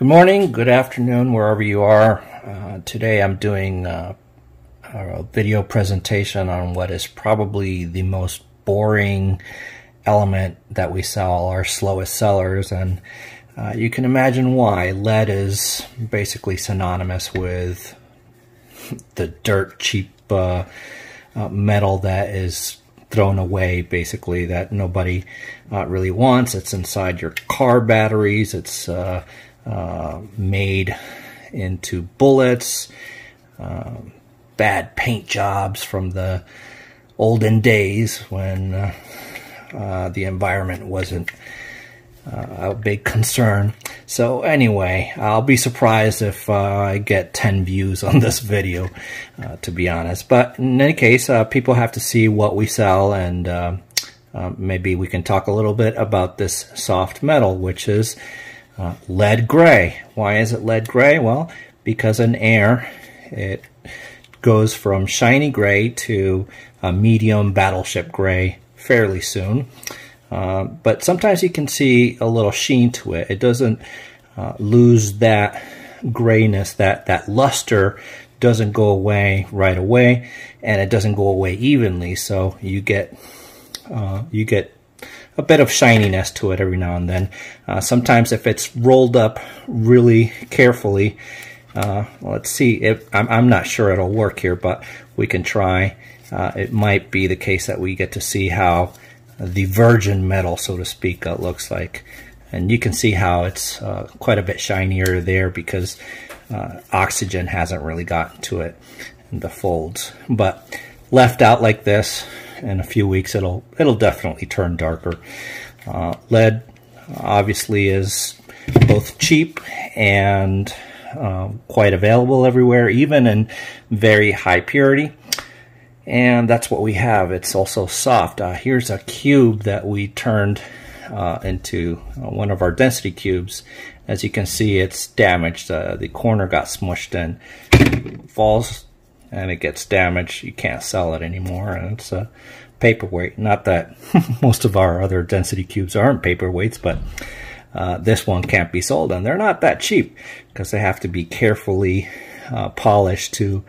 Good morning, good afternoon, wherever you are. Uh, today I'm doing uh, a video presentation on what is probably the most boring element that we sell, our slowest sellers, and uh, you can imagine why. Lead is basically synonymous with the dirt cheap uh, uh, metal that is thrown away basically that nobody really wants it's inside your car batteries it's uh, made into bullets, uh, bad paint jobs from the olden days when uh, uh the environment wasn't uh, a big concern. So anyway, I'll be surprised if I get 10 views on this video, to be honest. But in any case, people have to see what we sell and maybe we can talk a little bit about this soft metal, which is uh, lead gray. Why is it lead gray? Well, because in air, it goes from shiny gray to a medium battleship gray fairly soon. Uh, but sometimes you can see a little sheen to it. It doesn't uh, lose that grayness, that, that luster doesn't go away right away, and it doesn't go away evenly. So you get uh, you get a bit of shininess to it every now and then. Uh, sometimes if it's rolled up really carefully, uh, let's see, if, I'm, I'm, not sure it'll work here, but we can try. Uh, it might be the case that we get to see how the virgin metal, so to speak, uh, looks like. And you can see how it's uh, quite a bit shinier there because uh, oxygen hasn't really gotten to it in the folds. But left out like this, in a few weeks it'll it'll definitely turn darker. Uh, lead obviously is both cheap and uh, quite available everywhere, even in very high purity. And that's what we have. It's also soft. Uh, here's a cube that we turned uh, into uh, one of our density cubes. As you can see, it's damaged. Uh, the corner got smushed in, falls and it gets damaged, you can't sell it anymore. And it's a paperweight. Not that most of our other density cubes aren't paperweights, but uh, this one can't be sold. And they're not that cheap because they have to be carefully uh, polished to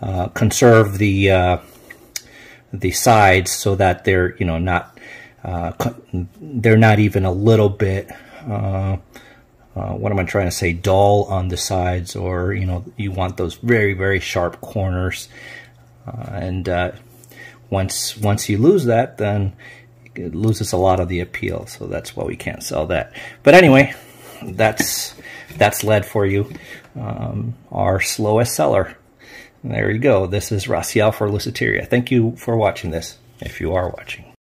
uh, conserve the uh, the sides so that they're you know not uh, they're not even a little bit uh, what am I trying to say, dull on the sides, or you know, you want those very very sharp corners. Uh, and uh, once once you lose that, then it loses a lot of the appeal. So that's why we can't sell that. But anyway, that's that's lead for you. Um, our slowest seller. There you go. This is Raciel for Luciteria. Thank you for watching this, if you are watching.